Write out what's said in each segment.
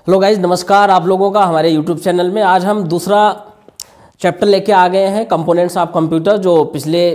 Hello guys नमस्कार आप लोगों का हमारे यूट्यूब चैनल में। आज हम दूसरा चैप्टर लेके आ गए हैं, कंपोनेंट्स ऑफ़ कंप्यूटर, जो पिछले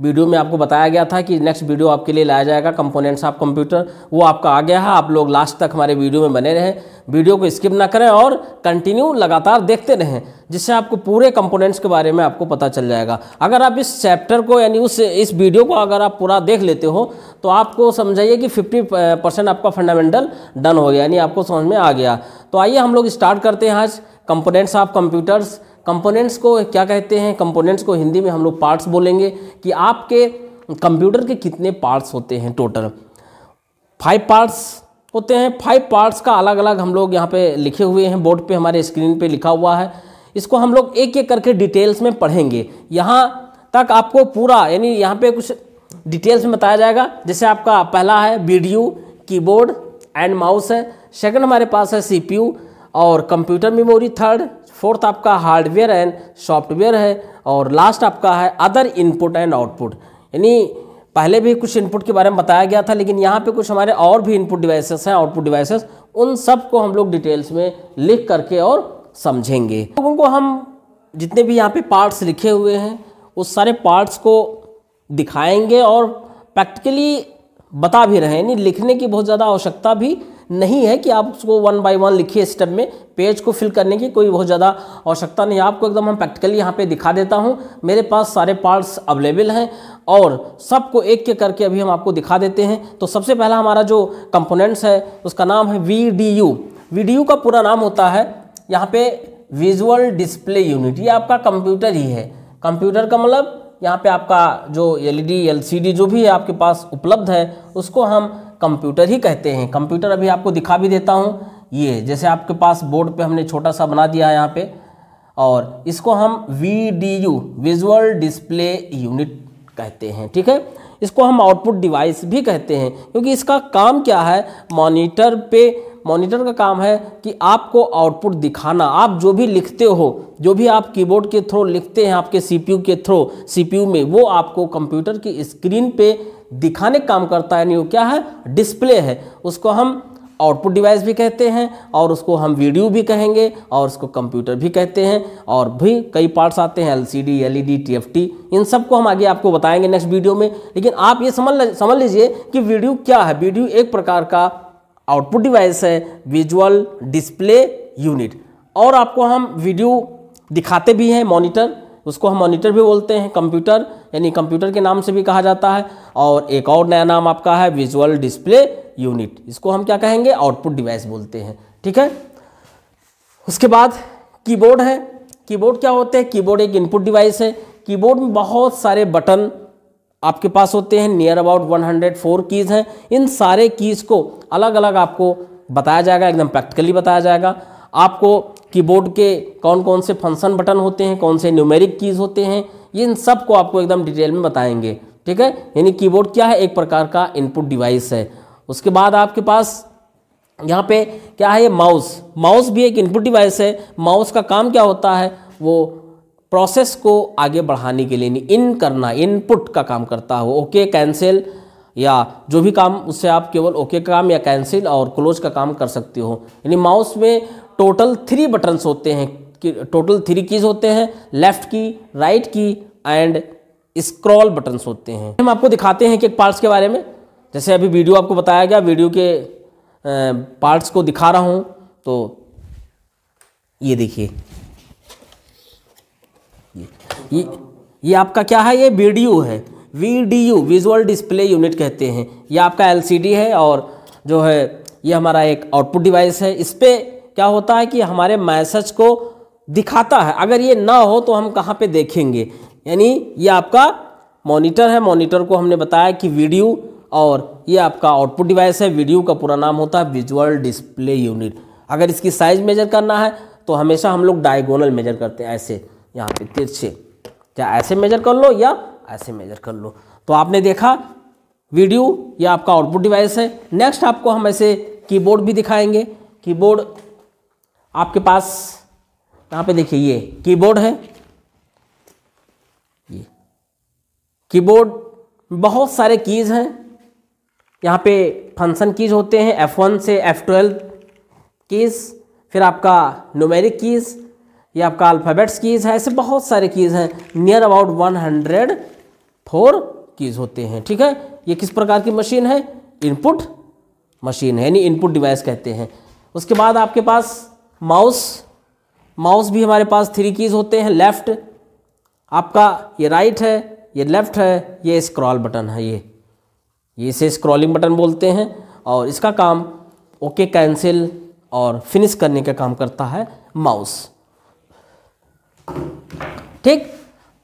वीडियो में आपको बताया गया था कि नेक्स्ट वीडियो आपके लिए लाया जाएगा कंपोनेंट्स ऑफ़ कंप्यूटर वो आपका आ गया है। आप लोग लास्ट तक हमारे वीडियो में बने रहें। वीडियो को स्किप ना करें और कंटिन्यू लगातार देखते रहें, जिससे आपको पूरे कंपोनेंट्स के बारे में आपको पता चल जाएगा। अगर आप इस चैप्टर को, यानी उस, इस वीडियो को अगर आप पूरा देख लेते हो तो आपको समझाइए कि 50 परसेंट आपका फंडामेंटल डन हो गया, यानी आपको समझ में आ गया। तो आइए हम लोग स्टार्ट करते हैं आज कंपोनेंट्स ऑफ़ कंप्यूटर्स कंपोनेंट्स को क्या कहते हैं? कंपोनेंट्स को हिंदी में हम लोग पार्ट्स बोलेंगे कि आपके कंप्यूटर के कितने पार्ट्स होते हैं टोटल फाइव पार्ट्स होते हैं। फाइव पार्ट्स का अलग अलग हम लोग यहाँ पे लिखे हुए हैं। बोर्ड पे हमारे स्क्रीन पे लिखा हुआ है। इसको हम लोग एक एक करके डिटेल्स में पढ़ेंगे। यहाँ तक आपको पूरा, यानी यहाँ पे कुछ डिटेल्स में बताया जाएगा। जैसे आपका पहला है वीडियो कीबोर्ड एंड माउस है। सेकंड हमारे पास है सीपीयू और कंप्यूटर मेमोरी थर्ड, फोर्थ आपका हार्डवेयर एंड सॉफ्टवेयर है और लास्ट आपका है अदर इनपुट एंड आउटपुट। यानी पहले भी कुछ इनपुट के बारे में बताया गया था, लेकिन यहाँ पे कुछ हमारे और भी इनपुट डिवाइसेस हैं, आउटपुट डिवाइसेस, उन सबको हम लोग डिटेल्स में लिख करके और समझेंगे। लोगों को हम जितने भी यहाँ पे पार्ट्स लिखे हुए हैं, उस सारे पार्ट्स को दिखाएँगे और प्रैक्टिकली बता भी रहे हैं। यानी लिखने की बहुत ज़्यादा आवश्यकता भी नहीं है कि आप उसको वन बाय वन लिखिए स्टेप में। पेज को फिल करने की कोई बहुत ज़्यादा आवश्यकता नहीं। आपको एकदम हम प्रैक्टिकली यहाँ पे दिखा देता हूँ। मेरे पास सारे पार्ट्स अवेलेबल हैं और सबको एक के करके अभी हम आपको दिखा देते हैं। तो सबसे पहला हमारा जो कंपोनेंट्स है, उसका नाम है V D U V D U का पूरा नाम होता है यहाँ पे विजुअल डिस्प्ले यूनिट ये आपका कंप्यूटर ही है। कंप्यूटर का मतलब यहाँ पे आपका जो एलईडी एलसीडी जो भी है आपके पास उपलब्ध है, उसको हम कंप्यूटर ही कहते हैं। कंप्यूटर अभी आपको दिखा भी देता हूँ। ये, जैसे आपके पास बोर्ड पे हमने छोटा सा बना दिया है यहाँ पे। और इसको हम V D U visual display unit कहते हैं, ठीक है? इसको हम आउटपुट डिवाइस भी कहते हैं, क्योंकि इसका काम क्या है? मॉनिटर पे मॉनिटर का काम है कि आपको आउटपुट दिखाना। आप जो भी लिखते हो, जो भी आप कीबोर्ड के थ्रू लिखते हैं, आपके सीपीयू के थ्रू सीपीयू में, वो आपको कंप्यूटर की स्क्रीन पे दिखाने का काम करता है, नहीं, वो क्या है? डिस्प्ले है। उसको हम आउटपुट डिवाइस भी कहते हैं और उसको हम वीडियो भी कहेंगे और उसको कंप्यूटर भी कहते हैं और भी कई पार्ट्स आते हैं एलसीडी एलईडी टीएफटी इन सबको हम आगे आपको बताएँगे नेक्स्ट वीडियो में। लेकिन आप ये समझ समझ लीजिए कि वीडियो क्या है? वीडियो एक प्रकार का आउटपुट डिवाइस है विजुअल डिस्प्ले यूनिट और आपको हम वीडियो दिखाते भी हैं मॉनिटर उसको हम मॉनिटर भी बोलते हैं कंप्यूटर यानी कंप्यूटर के नाम से भी कहा जाता है। और एक और नया नाम आपका है विजुअल डिस्प्ले यूनिट इसको हम क्या कहेंगे? आउटपुट डिवाइस बोलते हैं। ठीक है? उसके बाद कीबोर्ड है। कीबोर्ड क्या होते हैं? कीबोर्ड एक इनपुट डिवाइस है। कीबोर्ड में बहुत सारे बटन आपके पास होते हैं। नियर अबाउट 104 कीज़ हैं। इन सारे कीज़ को अलग अलग आपको बताया जाएगा। एकदम प्रैक्टिकली बताया जाएगा। आपको कीबोर्ड के कौन कौन से फ़ंक्शन बटन होते हैं, कौन से न्यूमेरिक कीज़ होते हैं, ये इन सबको आपको एकदम डिटेल में बताएँगे, ठीक है? यानी कीबोर्ड क्या है? एक प्रकार का इनपुट डिवाइस है। उसके बाद आपके पास यहाँ पे क्या है? ये माउस। माउस भी एक इनपुट डिवाइस है। माउस का काम क्या होता है? वो प्रोसेस को आगे बढ़ाने के लिए इन करना, इनपुट का काम करता है। ओके, कैंसिल, या जो भी काम, उससे आप केवल ओके का काम या कैंसिल और क्लोज का काम कर सकते हो। यानी माउस में टोटल थ्री बटन्स होते हैं, कि टोटल थ्री कीज होते हैं लेफ़्ट की राइट की एंड स्क्रॉल बटन्स होते हैं। हम आपको दिखाते हैं कि एक पार्ट्स के बारे में। जैसे अभी वीडियो आपको बताया गया वीडियो के पार्ट्स को दिखा रहा हूँ तो ये देखिए। ये ये ये आपका क्या है? ये वीडियो है। V D U visual display unit कहते हैं। ये आपका एल सी डी है और जो है, ये हमारा एक आउटपुट डिवाइस है। इस पर क्या होता है कि हमारे मैसेज को दिखाता है। अगर ये ना हो तो हम कहाँ पे देखेंगे? यानी ये आपका मॉनिटर है। मॉनिटर को हमने बताया कि वीडियो और ये आपका आउटपुट डिवाइस है। वीडियो का पूरा नाम होता है विजुअल डिस्प्ले यूनिट। अगर इसकी साइज़ मेजर करना है तो हमेशा हम लोग डायगोनल मेजर करते हैं। ऐसे यहाँ पे तिरछे। चाहे ऐसे मेजर कर लो या ऐसे मेजर कर लो? तो आपने देखा वीडियो ये आपका आउटपुट डिवाइस है। नेक्स्ट आपको हम ऐसे कीबोर्ड भी दिखाएँगे। कीबोर्ड आपके पास यहाँ पे देखिए, ये कीबोर्ड है। ये कीबोर्ड बहुत सारे कीज हैं। यहाँ पे फ़ंक्शन कीज होते हैं F1 से F12 कीज़ फिर आपका न्यूमेरिक कीज़ ये आपका अल्फ़ाबेट्स कीज़ है, ऐसे बहुत सारे कीज़ हैं। Near about one hundred four keys होते हैं, ठीक है? ये किस प्रकार की मशीन है? इनपुट मशीन है, यानी इनपुट डिवाइस कहते हैं। उसके बाद आपके पास माउस माउस भी हमारे पास थ्री कीज़ होते हैं लेफ़्ट आपका ये राइट है, ये लेफ़्ट है, ये स्क्रॉल बटन है ये। ये इसे स्क्रॉलिंग बटन बोलते हैं और इसका काम ओके कैंसिल और फिनिश करने का काम करता है माउस ठीक?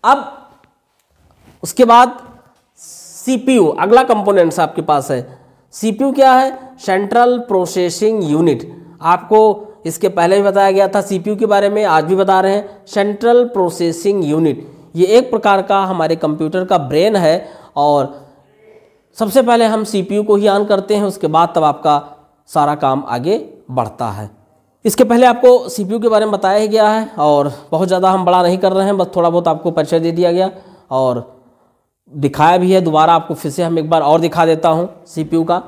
अब उसके बाद सीपीयू अगला कंपोनेंट्स आपके पास है। सीपीयू क्या है? सेंट्रल प्रोसेसिंग यूनिट आपको इसके पहले भी बताया गया था सीपीयू के बारे में आज भी बता रहे हैं। सेंट्रल प्रोसेसिंग यूनिट ये एक प्रकार का हमारे कंप्यूटर का ब्रेन है और सबसे पहले हम सीपीयू को ही ऑन करते हैं, उसके बाद तब आपका सारा काम आगे बढ़ता है। इसके पहले आपको सीपीयू के बारे में बताया ही गया है और बहुत ज़्यादा हम बड़ा नहीं कर रहे हैं, बस थोड़ा बहुत आपको परिचय दे दिया गया और दिखाया भी है, दोबारा आपको फिर से हम एक बार और दिखा देता हूँ सीपीयू का।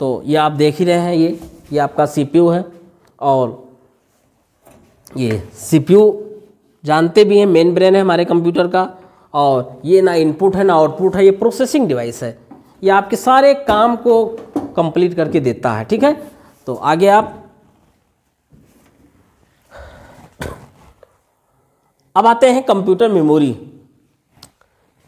तो ये आप देख ही रहे हैं, ये ये आपका सीपीयू है। और ये सीपीयू जानते भी हैं मेन ब्रेन है हमारे कंप्यूटर का, और ये ना इनपुट है, ना आउटपुट है, ये प्रोसेसिंग डिवाइस है। ये आपके सारे काम को कंप्लीट करके देता है, ठीक है? तो आगे आप अब आते हैं कंप्यूटर मेमोरी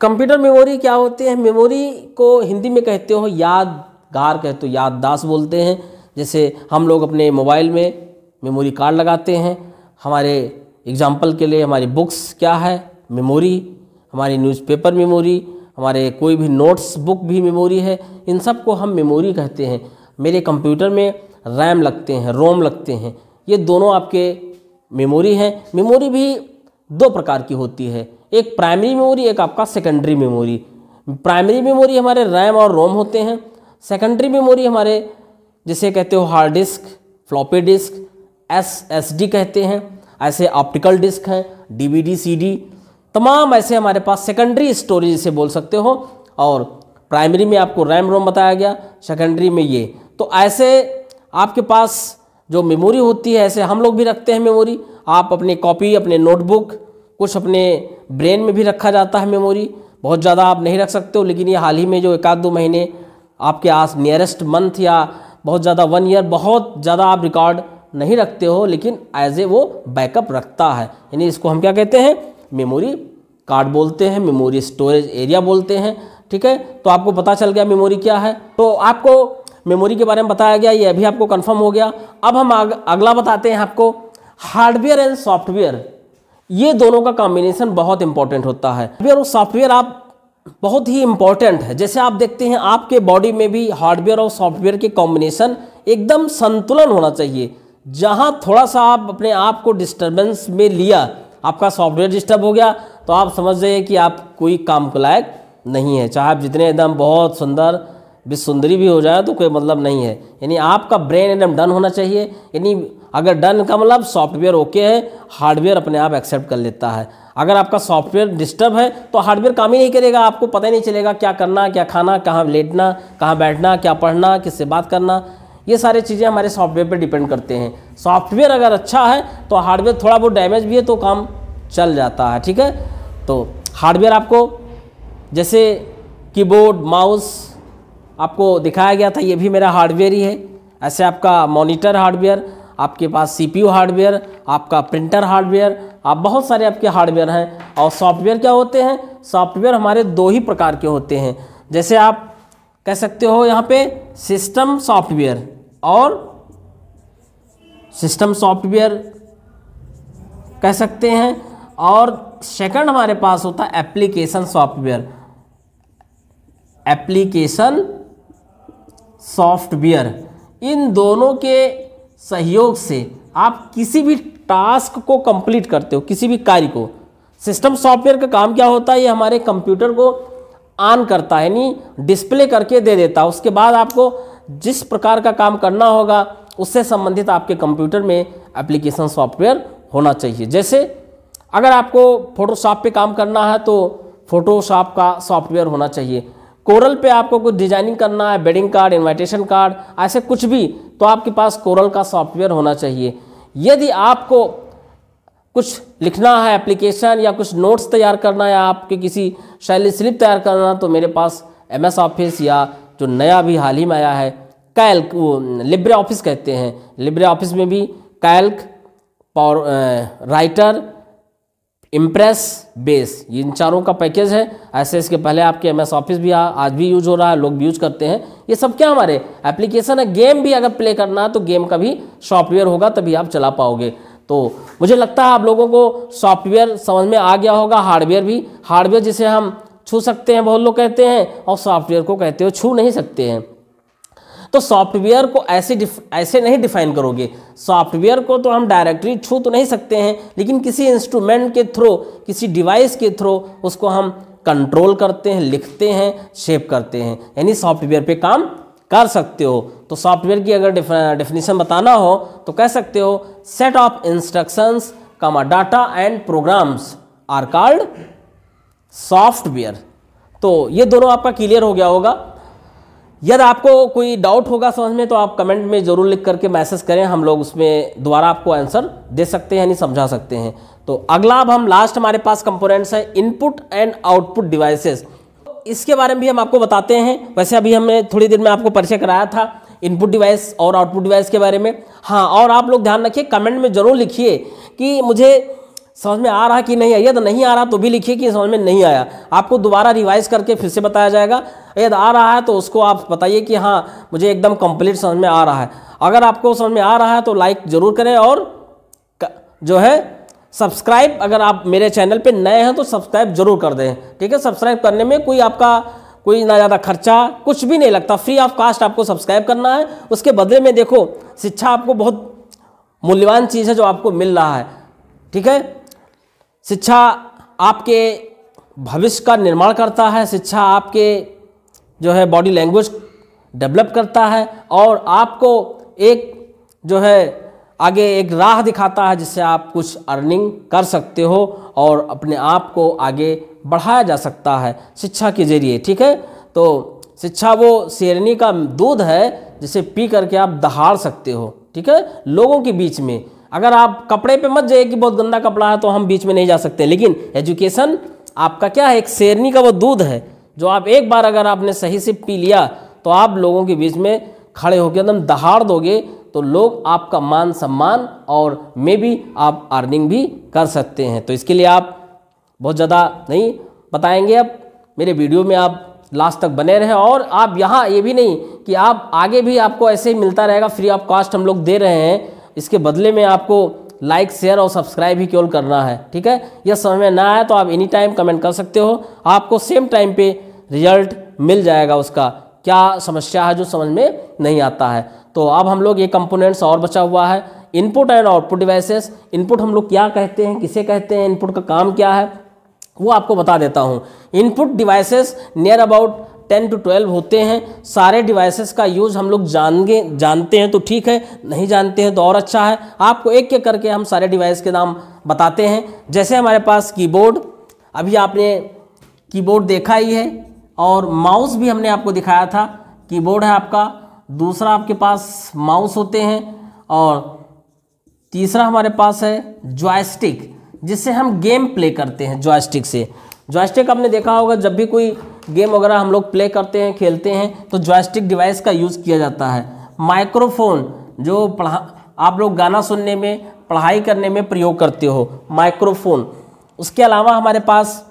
कंप्यूटर मेमोरी क्या होती है? मेमोरी को हिंदी में कहते हो यादगार कहते हो, याददाश्त बोलते हैं। जैसे हम लोग अपने मोबाइल में मेमोरी कार्ड लगाते हैं। हमारे एग्ज़ाम्पल के लिए हमारी बुक्स क्या है? मेमोरी। हमारी न्यूज़पेपर मेमोरी। हमारे कोई भी नोट्स, बुक भी मेमोरी है। इन सबको हम मेमोरी कहते हैं। मेरे कंप्यूटर में रैम लगते हैं, रोम लगते हैं। ये दोनों आपके मेमोरी हैं। मेमोरी भी दो प्रकार की होती है। एक प्राइमरी मेमोरी, एक आपका सेकेंडरी मेमोरी। प्राइमरी मेमोरी हमारे रैम और रोम होते हैं। सेकेंडरी मेमोरी हमारे, जिसे कहते हो hard disk, floppy disk S S D कहते हैं, ऐसे ऑप्टिकल डिस्क हैं डीवीडी सीडी तमाम ऐसे हमारे पास सेकेंडरी स्टोरेज इसे बोल सकते हो, और प्राइमरी में आपको रैम रोम बताया गया सेकेंडरी में ये। तो ऐसे आपके पास जो मेमोरी होती है, ऐसे हम लोग भी रखते हैं मेमोरी आप अपने कॉपी अपने नोटबुक कुछ अपने ब्रेन में भी रखा जाता है मेमोरी बहुत ज़्यादा आप नहीं रख सकते हो, लेकिन ये हाल ही में जो एक आध दो महीने आपके आस नियरेस्ट मंथ या बहुत ज़्यादा वन ईयर बहुत ज़्यादा आप रिकॉर्ड नहीं रखते हो, लेकिन एज ए वो बैकअप रखता है। यानी इसको हम क्या कहते हैं? मेमोरी कार्ड बोलते हैं मेमोरी स्टोरेज एरिया बोलते हैं, ठीक है? तो आपको पता चल गया मेमोरी क्या है। तो आपको मेमोरी के बारे में बताया गया, ये अभी आपको कंफर्म हो गया। अब हम अगला बताते हैं आपको। हार्डवेयर एंड सॉफ्टवेयर ये दोनों का कॉम्बिनेशन बहुत इंपॉर्टेंट होता है। हार्डवेयर और सॉफ्टवेयर आप बहुत ही इंपॉर्टेंट है। जैसे आप देखते हैं, आपके बॉडी में भी हार्डवेयर और सॉफ्टवेयर के कॉम्बिनेशन एकदम संतुलन होना चाहिए। जहाँ थोड़ा सा आप अपने आप को डिस्टर्बेंस में लिया, आपका सॉफ्टवेयर डिस्टर्ब हो गया तो आप समझ जाइए कि आप कोई काम को लायक नहीं है। चाहे आप जितने एकदम बहुत सुंदर भी सुंदरी भी हो जाए तो कोई मतलब नहीं है। यानी आपका ब्रेन एकदम डन होना चाहिए। यानी अगर डन का मतलब सॉफ्टवेयर ओके है हार्डवेयर अपने आप एक्सेप्ट कर लेता है। अगर आपका सॉफ्टवेयर डिस्टर्ब है तो हार्डवेयर काम ही नहीं करेगा। आपको पता ही नहीं चलेगा क्या करना, क्या खाना, कहाँ लेटना, कहाँ बैठना, क्या पढ़ना, किससे बात करना। ये सारे चीज़ें हमारे सॉफ्टवेयर पर डिपेंड करते हैं। सॉफ्टवेयर अगर अच्छा है तो हार्डवेयर थोड़ा बहुत डैमेज भी है तो काम चल जाता है, ठीक है? तो हार्डवेयर आपको, जैसे कीबोर्ड, माउस, आपको दिखाया गया था, ये भी मेरा हार्डवेयर ही है। ऐसे आपका मॉनिटर हार्डवेयर, आपके पास सीपीयू हार्डवेयर, आपका प्रिंटर हार्डवेयर, आप बहुत सारे आपके हार्डवेयर हैं। और सॉफ्टवेयर क्या होते हैं? सॉफ्टवेयर हमारे दो ही प्रकार के होते हैं। जैसे आप कह सकते हो यहाँ पे सिस्टम सॉफ्टवेयर और सिस्टम सॉफ्टवेयर कह सकते हैं। और सेकंड हमारे पास होता है एप्लीकेशन सॉफ्टवेयर एप्लीकेशन सॉफ्टवेयर इन दोनों के सहयोग से आप किसी भी टास्क को कंप्लीट करते हो, किसी भी कार्य को। सिस्टम सॉफ्टवेयर का काम क्या होता है? ये हमारे कंप्यूटर को ऑन करता है, यानी डिस्प्ले करके दे देता है। उसके बाद आपको जिस प्रकार का काम करना होगा, उससे संबंधित आपके कंप्यूटर में एप्लीकेशन सॉफ्टवेयर होना चाहिए। जैसे अगर आपको फोटोशॉप पे काम करना है तो फोटोशॉप का सॉफ्टवेयर होना चाहिए। कोरल पे आपको कुछ डिज़ाइनिंग करना है बेडिंग कार्ड इनविटेशन कार्ड ऐसे कुछ भी तो आपके पास कोरल का सॉफ्टवेयर होना चाहिए। यदि आपको कुछ लिखना है एप्लीकेशन या कुछ नोट्स तैयार करना है या आपके किसी शैली स्लिप तैयार करना तो मेरे पास एम एस ऑफ़िस या जो नया भी हाल ही में आया है कैल्क वो लिब्रे ऑफ़िस कहते हैं। लिब्रे ऑफ़िस में भी Calc power Writer Impress Base इन चारों का पैकेज है। ऐसे इसके पहले आपके एम एस ऑफ़िस भी आ, आज भी यूज़ हो रहा है लोग भी यूज़ करते हैं। ये सब क्या हमारे एप्लीकेशन है? गेम भी अगर प्ले करना है तो गेम का भी सॉफ्टवेयर होगा तभी आप चला पाओगे। तो मुझे लगता है आप लोगों को सॉफ्टवेयर समझ में आ गया होगा हार्डवेयर भी। हार्डवेयर जिसे हम छू सकते हैं, बहुत लोग कहते हैं, और सॉफ्टवेयर को कहते हो छू नहीं सकते हैं। तो सॉफ्टवेयर को ऐसे ऐसे नहीं डिफाइन करोगे। सॉफ्टवेयर को तो हम डायरेक्टली छू तो नहीं सकते हैं, लेकिन किसी इंस्ट्रूमेंट के थ्रू किसी डिवाइस के थ्रू उसको हम कंट्रोल करते हैं, लिखते हैं शेप करते हैं। यानी सॉफ्टवेयर पे काम कर सकते हो। तो सॉफ्टवेयर की अगर डेफिनेशन बताना हो तो कह सकते हो set of instructions comma data and programs are called software तो ये दोनों आपका क्लियर हो गया होगा। यदि आपको कोई डाउट होगा समझ में तो आप कमेंट में ज़रूर लिख करके मैसेज करें। हम लोग उसमें दोबारा आपको आंसर दे सकते हैं यानी समझा सकते हैं। तो अगला अब हम लास्ट हमारे पास कंपोनेंट्स है इनपुट एंड आउटपुट डिवाइसेस इसके बारे में भी हम आपको बताते हैं। वैसे अभी हमने थोड़ी देर में आपको परिचय कराया था इनपुट डिवाइस और आउटपुट डिवाइस के बारे में। हाँ और आप लोग ध्यान रखिए कमेंट में ज़रूर लिखिए कि मुझे समझ में आ रहा कि नहीं आया? तो नहीं आ रहा तो भी लिखिए कि समझ में नहीं आया। आपको दोबारा रिवाइज करके फिर से बताया जाएगा। यदि आ रहा है तो उसको आप बताइए कि हाँ मुझे एकदम कंप्लीट समझ में आ रहा है। अगर आपको समझ में आ रहा है तो लाइक ज़रूर करें और जो है सब्सक्राइब अगर आप मेरे चैनल पे नए हैं तो सब्सक्राइब ज़रूर कर दें। ठीक है? सब्सक्राइब करने में कोई आपका, कोई ना ज़्यादा खर्चा, कुछ भी नहीं लगता। फ्री ऑफ़ कास्ट आपको सब्सक्राइब करना है। उसके बदले में देखो, शिक्षा आपको बहुत मूल्यवान चीज़ है जो आपको मिल रहा है। ठीक है? शिक्षा आपके भविष्य का निर्माण करता है, शिक्षा आपके जो है बॉडी लैंग्वेज डेवलप करता है और आपको एक जो है आगे एक राह दिखाता है जिससे आप कुछ अर्निंग कर सकते हो और अपने आप को आगे बढ़ाया जा सकता है शिक्षा के ज़रिए, ठीक है? तो शिक्षा वो शेरनी का दूध है जिसे पी करके आप दहाड़ सकते हो, ठीक है? लोगों के बीच में अगर आप कपड़े पे मत जाइए कि बहुत गंदा कपड़ा है तो हम बीच में नहीं जा सकते। लेकिन एजुकेशन आपका क्या है? एक शेरनी का वो दूध है, जो आप एक बार अगर आपने सही से पी लिया तो आप लोगों के बीच में खड़े होकर एकदम दहाड़ दोगे तो लोग आपका मान सम्मान और मे भी आप अर्निंग भी कर सकते हैं। तो इसके लिए आप बहुत ज़्यादा नहीं बताएँगे अब। मेरे वीडियो में आप लास्ट तक बने रहें और आप यहाँ ये भी नहीं कि आप आगे भी आपको ऐसे ही मिलता रहेगा फ्री ऑफ़ कॉस्ट हम लोग दे रहे हैं। इसके बदले में आपको लाइक शेयर और सब्सक्राइब ही केवल करना है, ठीक है? यह समझ में ना आए तो आप एनी टाइम कमेंट कर सकते हो। आपको सेम टाइम पे रिज़ल्ट मिल जाएगा उसका। क्या समस्या है जो समझ में नहीं आता है? तो अब हम लोग ये कंपोनेंट्स और बचा हुआ है। Input and output devices input हम लोग क्या कहते हैं, किसे कहते हैं इनपुट का काम क्या है, वो आपको बता देता हूँ। Input devices near about ten to twelve होते हैं, सारे डिवाइसेस का यूज़ हम लोग जानेंगे, जानते हैं तो ठीक है, नहीं जानते हैं तो और अच्छा है। आपको एक एक करके हम सारे डिवाइस के नाम बताते हैं। जैसे हमारे पास कीबोर्ड अभी आपने कीबोर्ड देखा ही है, और माउस भी हमने आपको दिखाया था। कीबोर्ड है आपका, दूसरा आपके पास माउस होते हैं, और तीसरा हमारे पास है जॉयस्टिक जिससे हम गेम प्ले करते हैं जॉयस्टिक से। जॉयस्टिक आपने देखा होगा, जब भी कोई गेम वगैरह हम लोग प्ले करते हैं, खेलते हैं तो जॉयस्टिक डिवाइस का यूज़ किया जाता है। माइक्रोफोन जो पढ़ा, आप लोग गाना सुनने में, पढ़ाई करने में प्रयोग करते हो माइक्रोफोन उसके अलावा हमारे पास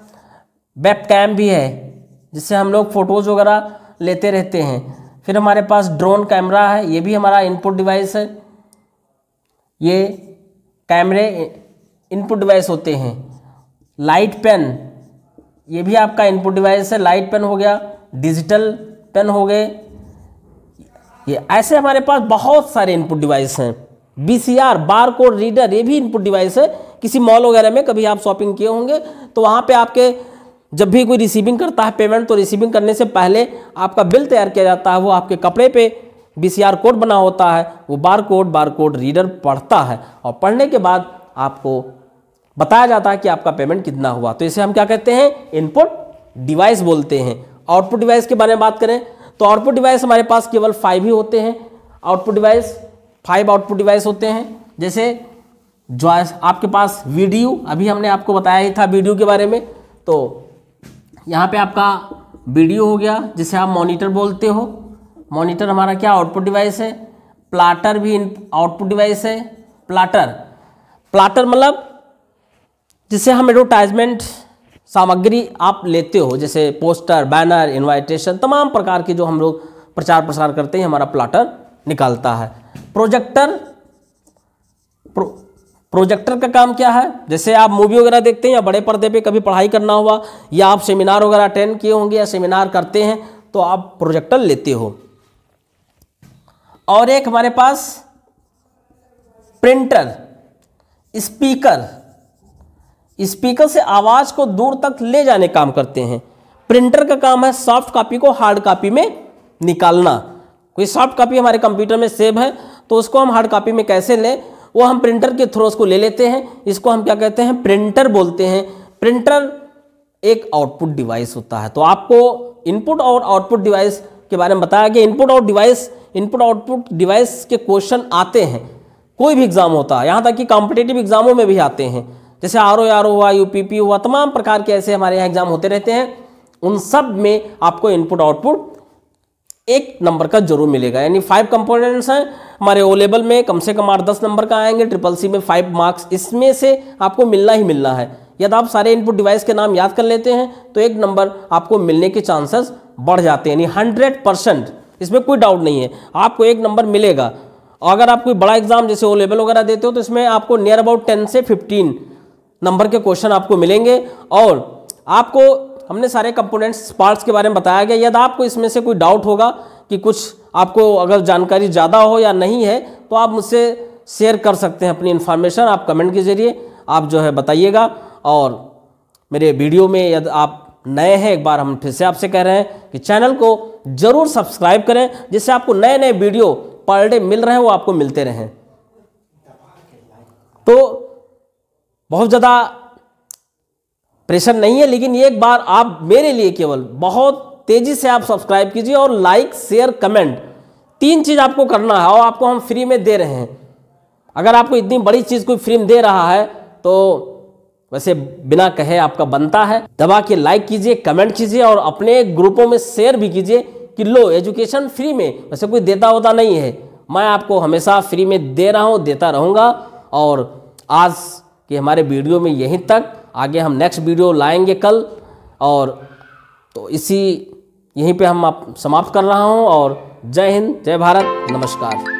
वेब कैम भी है, जिससे हम लोग फ़ोटोज़ वगैरह लेते रहते हैं। फिर हमारे पास ड्रोन कैमरा है, ये भी हमारा इनपुट डिवाइस है। ये कैमरे इनपुट डिवाइस होते हैं। लाइट पेन ये भी आपका इनपुट डिवाइस है लाइट पेन हो गया डिजिटल पेन हो गए। ये ऐसे हमारे पास बहुत सारे इनपुट डिवाइस हैं। B C R bar code reader ये भी इनपुट डिवाइस है। किसी मॉल वगैरह में कभी आप शॉपिंग किए होंगे तो वहाँ पे आपके जब भी कोई रिसीविंग करता है पेमेंट तो रिसीविंग करने से पहले आपका बिल तैयार किया जाता है, वो आपके कपड़े पे बीसीआर कोड बना होता है, वो bar code bar code reader पढ़ता है। और पढ़ने के बाद आपको बताया जाता है कि आपका पेमेंट कितना हुआ। तो इसे हम क्या कहते हैं? इनपुट डिवाइस बोलते हैं। आउटपुट डिवाइस के बारे में बात करें तो आउटपुट डिवाइस हमारे पास केवल फाइव ही होते हैं। Output device five output device होते हैं। जैसे जो आपके पास वीडियो अभी हमने आपको बताया ही था वीडियो के बारे में। तो यहाँ पे आपका वीडियो हो गया, जिसे आप मॉनिटर बोलते हो। मॉनिटर हमारा क्या आउटपुट डिवाइस है? प्लाटर भी आउटपुट डिवाइस है। प्लाटर प्लाटर मतलब जिसे हम एडवर्टाइजमेंट सामग्री आप लेते हो जैसे पोस्टर बैनर इनवाइटेशन तमाम प्रकार के जो हम लोग प्रचार प्रसार करते हैं हमारा प्लाटर निकालता है। प्रोजेक्टर प्रो, प्रोजेक्टर का काम क्या है? जैसे आप मूवी वगैरह देखते हैं या बड़े पर्दे पे कभी पढ़ाई करना हुआ या आप सेमिनार वगैरह अटेंड किए होंगे या सेमिनार करते हैं तो आप प्रोजेक्टर लेते हो। और एक हमारे पास प्रिंटर स्पीकर स्पीकर से आवाज़ को दूर तक ले जाने काम करते हैं। प्रिंटर का काम है सॉफ्ट कॉपी को हार्ड कॉपी में निकालना। कोई सॉफ्ट कॉपी हमारे कंप्यूटर में सेव है तो उसको हम हार्ड कॉपी में कैसे लें? वो हम प्रिंटर के थ्रू उसको ले लेते हैं। इसको हम क्या कहते हैं? प्रिंटर बोलते हैं। प्रिंटर एक आउटपुट डिवाइस होता है। तो आपको इनपुट और आउटपुट डिवाइस के बारे में बताया गया इनपुट और डिवाइस, इनपुट आउटपुट डिवाइस के क्वेश्चन आते हैं। कोई भी एग्ज़ाम होता है। यहाँ तक कि कॉम्पिटेटिव एग्जामों में भी आते हैं। जैसे आर ओ आर ओ हुआ यू पी पी हुआ, तमाम प्रकार के ऐसे हमारे यहाँ एग्ज़ाम होते रहते हैं। उन सब में आपको इनपुट आउटपुट एक नंबर का ज़रूर मिलेगा। यानी फाइव कंपोनेंट्स हैं। हमारे ओ लेवल में कम से कम आठ, दस नंबर का आएँगे। ट्रिपल सी में फाइव मार्क्स इसमें से आपको मिलना ही मिलना है। यदि आप सारे इनपुट डिवाइस के नाम याद कर लेते हैं तो एक नंबर आपको मिलने के चांसेस बढ़ जाते हैं। यानी हंड्रेड परसेंट इसमें कोई डाउट नहीं है। आपको एक नंबर मिलेगा। अगर आप कोई बड़ा एग्ज़ाम जैसे ओ लेवल वगैरह देते हो तो इसमें आपको नियर अबाउट टेन से फिफ्टीन नंबर के क्वेश्चन आपको मिलेंगे और आपको, हमने सारे कंपोनेंट्स पार्ट्स के बारे में बताया गया। यदि आपको इसमें से कोई डाउट होगा कि कुछ आपको अगर जानकारी ज़्यादा हो या नहीं है तो आप मुझसे शेयर कर सकते हैं अपनी इन्फॉर्मेशन आप कमेंट के ज़रिए आप जो है बताइएगा। और मेरे वीडियो में यदि आप नए हैं, एक बार हम फिर से आपसे कह रहे हैं कि चैनल को ज़रूर सब्सक्राइब करें, जिससे आपको नए नए वीडियो पर डे मिल रहे हैं, वो आपको मिलते रहें। तो बहुत ज़्यादा प्रेशर नहीं है, लेकिन एक बार आप मेरे लिए केवल बहुत तेज़ी से आप सब्सक्राइब कीजिए और लाइक, शेयर, कमेंट, तीन चीज़ आपको करना है और आपको हम फ्री में दे रहे हैं। अगर आपको इतनी बड़ी चीज़ कोई फ्री में दे रहा है तो वैसे बिना कहे आपका बनता है। दबा के लाइक कीजिए, कमेंट कीजिए और अपने ग्रुपों में शेयर भी कीजिए कि लो, एजुकेशन फ्री में, वैसे कोई देता होता नहीं है। मैं आपको हमेशा फ्री में दे रहा हूँ, देता रहूँगा और आज के हमारे वीडियो में यहीं तक। आगे हम नेक्स्ट वीडियो लाएँगे कल। और तो इसी यहीं पे हम आप समाप्त कर रहा हूँ। और जय हिंद, जय भारत। नमस्कार।